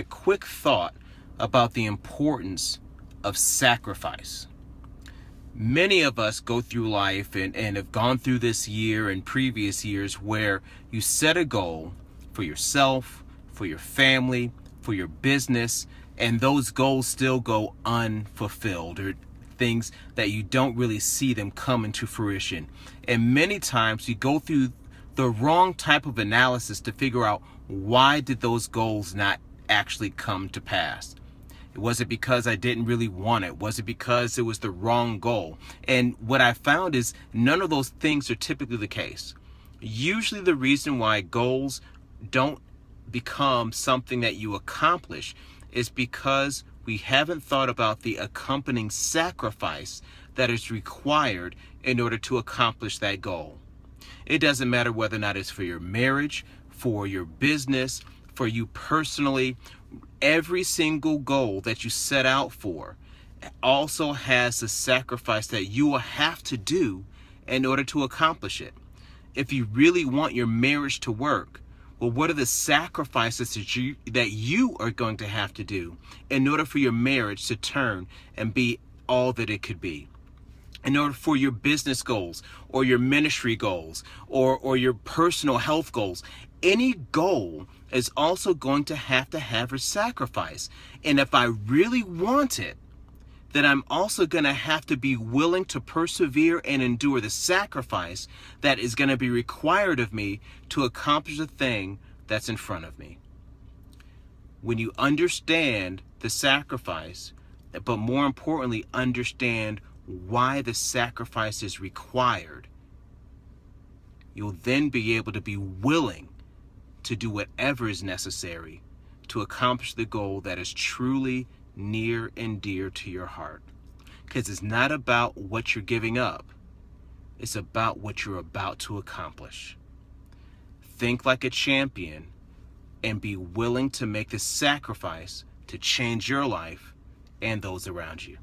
a quick thought about the importance of sacrifice. Many of us go through life and, and have gone through this year and previous years where you set a goal for yourself, for your family, for your business, and those goals still go unfulfilled or things that you don't really see them come into fruition. And many times you go through the wrong type of analysis to figure out why did those goals not actually come to pass. Was it because I didn't really want it? Was it because it was the wrong goal? And what I found is none of those things are typically the case. Usually, the reason why goals don't become something that you accomplish is because we haven't thought about the accompanying sacrifice that is required in order to accomplish that goal. It doesn't matter whether or not it's for your marriage, for your business, for you personally, every single goal that you set out for also has the sacrifice that you will have to do in order to accomplish it. If you really want your marriage to work, well, what are the sacrifices that you, that you are going to have to do in order for your marriage to turn and be all that it could be? in order for your business goals or your ministry goals or, or your personal health goals. Any goal is also going to have to have a sacrifice. And if I really want it, then I'm also going to have to be willing to persevere and endure the sacrifice that is going to be required of me to accomplish the thing that's in front of me. When you understand the sacrifice, but more importantly, understand why the sacrifice is required, you'll then be able to be willing to do whatever is necessary to accomplish the goal that is truly near and dear to your heart. Because it's not about what you're giving up, it's about what you're about to accomplish. Think like a champion and be willing to make the sacrifice to change your life and those around you.